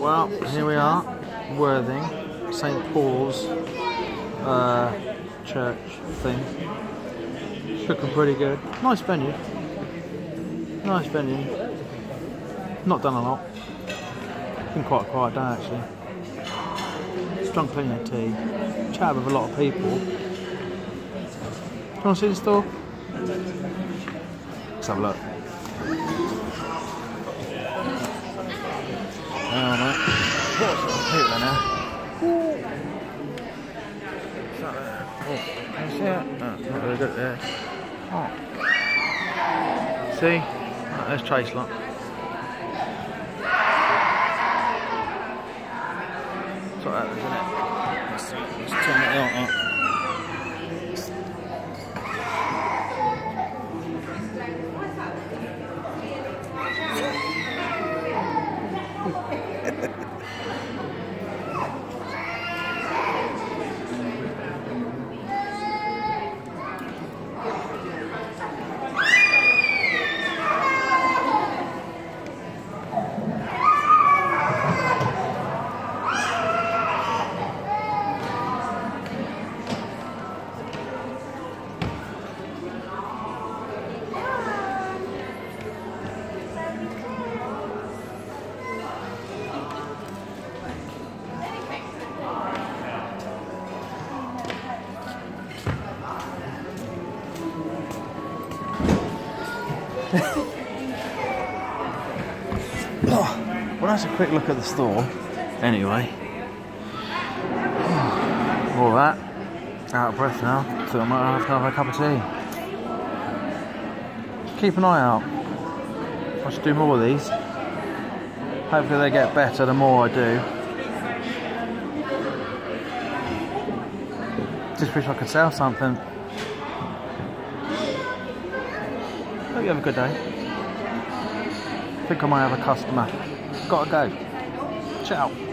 Well, here we are, Worthing, St Paul's uh, church thing. Looking pretty good. Nice venue. Nice venue. Not done a lot. Been quite a quiet day actually. Drunk plenty of tea. Chat with a lot of people. Do you want to see the store? Let's have a look. Oh, mate. What's the people in there? Is that there? Oh, can it? No, it's not good there. Oh. See? Oh, there's Trace lot. It's like that, isn't it? Let's, let's turn it out. Right? Well, that's a quick look at the store. Anyway. All that. Out of breath now. So I might have to have a cup of tea. Keep an eye out. I should do more of these. Hopefully they get better the more I do. Just wish I could sell something. Hope you have a good day. think I might have a customer. Gotta go. Ciao.